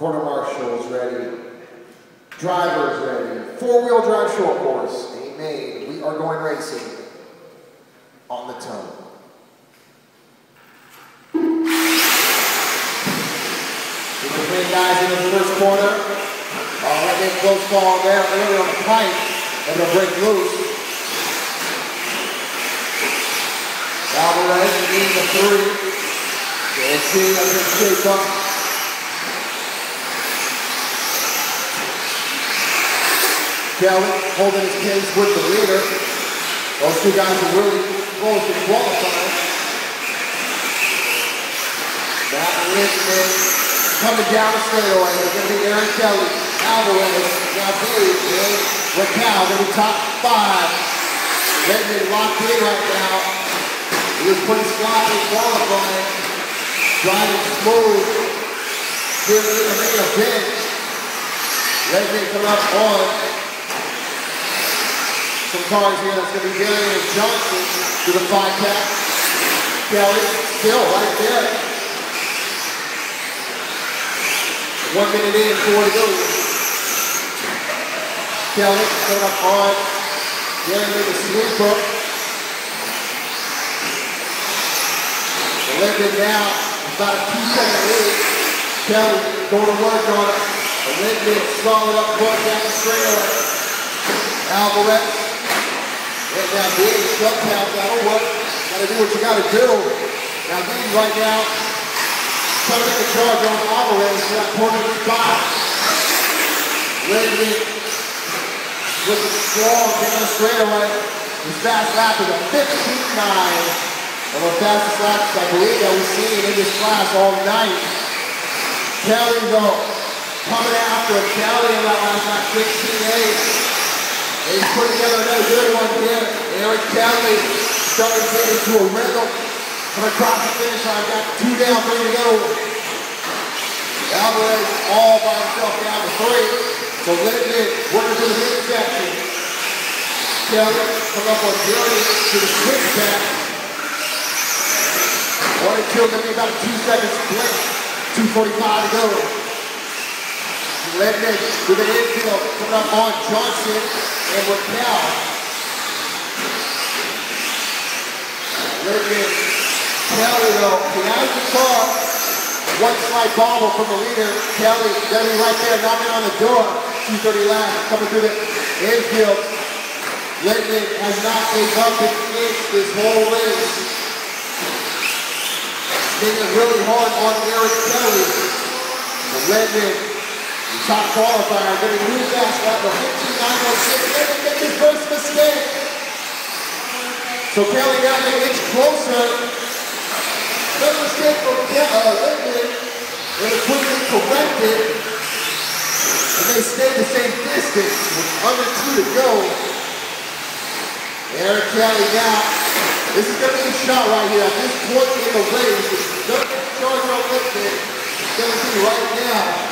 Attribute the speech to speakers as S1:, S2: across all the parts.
S1: Quarter marshals ready. Drivers ready. Four-wheel drive short course. Amen. We are going racing on the can bring guys in the first corner. Uh, right there, close call there, early on the pipe. And they'll break loose. Alvarez in the three. We'll see under shape up. Kelly holding his case with the leader. Those two guys are really close to qualifying. Matt Richmond coming down the straightaway. It's going to be Aaron Kelly, Alvarez, Dave, and Raquel. To be top five. Redmond locked in right now. He was pretty sloppy qualifying. Driving smooth. Here in the main event. Redmond come up on some cars here. That's going to be Darian Johnson to the five pack. Kelly still right there. One minute in, four to go. Kelly coming up on Darian the sweeper. Linden now, about a two second lead. Kelly going to work on it. Linden solid up front down the straightaway. Alvarez and now Dean shut down battle. What? Gotta do what you gotta do. Now Dean right now trying to make a charge on Alvarez that corner spot. Lindsay with a strong down straightaway. His fast lap is a 15-9. One of the fastest laps I believe that we've seen in this class all night. Kelly though coming after. Kelly in that last lap 16-8. He's putting together another good one here. Eric Kelly starting to get into a rhythm. Coming across the finish line, got two down, three to go. Alvarez all by himself down to three. So Linden working through the midsection. Kelly come up on Jerry to the switch back. One and two, gonna be about two second split. 2.45 to go. Linden with an infield coming up on Johnson and Raquel. Living Kelly though, has the car. One slight bobble from the leader. Kelly, Debbie right there, knocking on the door. 230 last, coming through the infield. Linden has not been up an inch this whole race. Making really hard on Eric Kelly. Linden top qualifier, getting new fast lap 15.916. Let him make his first mistake. So Kelly got an inch closer. Another mistake from uh, Linden. And it quickly corrected. And they stayed the same distance with under two to go. Eric Kelly now. This is going to be a shot right here. At this point in the race, to charge on. It's going to right now.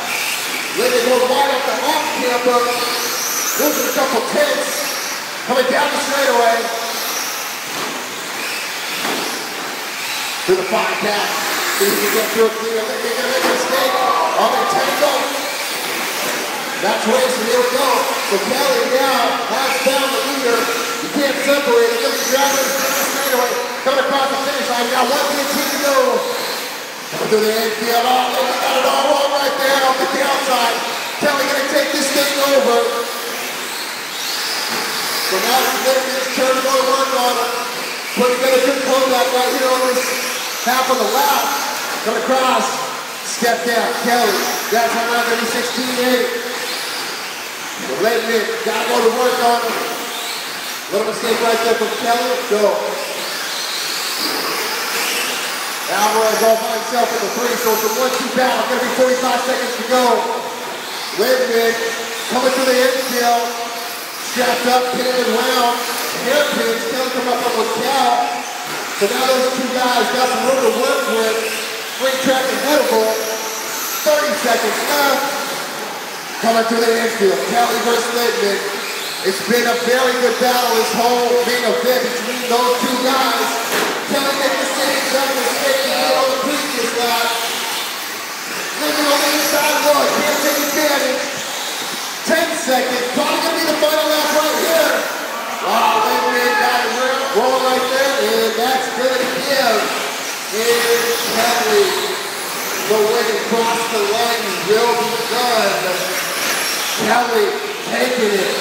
S1: Let it go wide up the off camber. Losing a couple tenths. Coming down the straightaway. To the five pass. See if he get through it clear. Going to make a mistake. On the tango. That's racing. Here we go. So Kelly now has found the leader. You can't separate. Driving down the straightaway. Coming across the finish line. Now one minute to go. Coming through the infield. Oh, they got it all wrong right there off the downside. Kelly gonna take this thing over. So now Smith is turning to work on it. Together a good comeback right here on this half of the lap. Coming across. Step down. Kelly. That's on round 16-8. So letting it. Gotta go to work on it. Little mistake right there from Kelly. Go. Alvarez all by himself in the three, so it's a one-two battle. Gonna be 45 seconds to go. Linden coming to the infield. Strapped up, pinned round. Hairpins, Kelly come up with Cal. So now those two guys got some room to work with. Free track inevitable. 30 seconds left. Coming to the infield. Kelly versus Linden. It's been a very good battle this whole main event between those two guys. Kelly making the same jump mistake he did on the previous lap. Living on the inside one. Kelly. The wing across the leg will be done. Kelly taking it.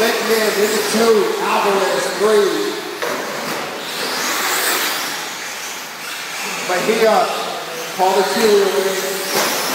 S1: Lickman into two. Alvarez three. Bahia, Paul the winning